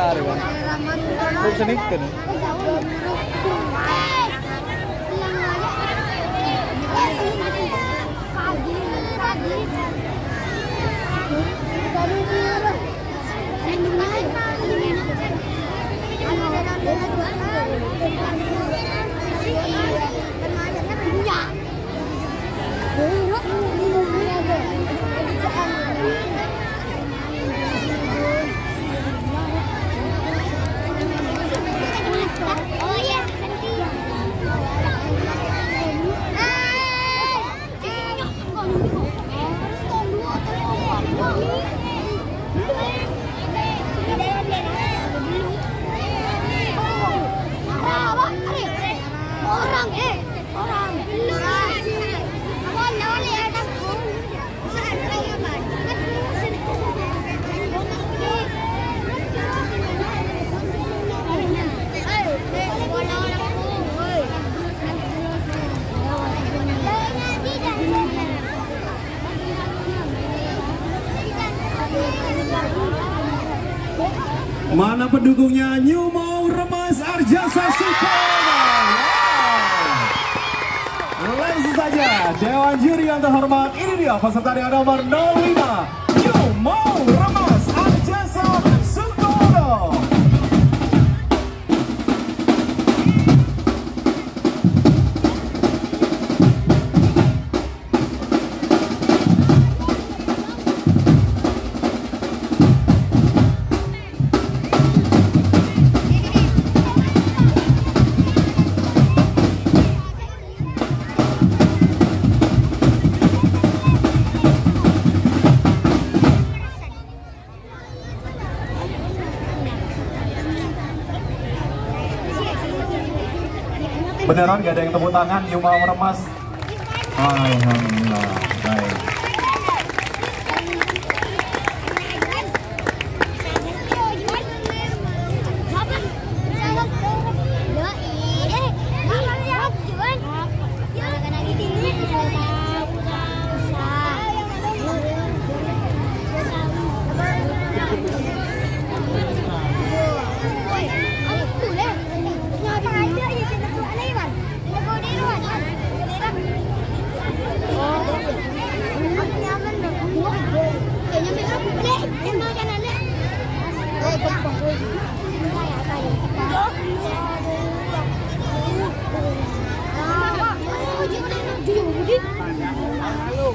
ಆಗ ಆರು ಸರಿ pendukungnya New Mau Remas Arjasa Sukono? Wow. Langsung saja, Dewan Juri yang terhormat, ini dia peserta dengan nomor 05 New Mau Remas Beneran gak ada yang tepuk tangan, New Mau Remas? Alhamdulillah, baik. Halo.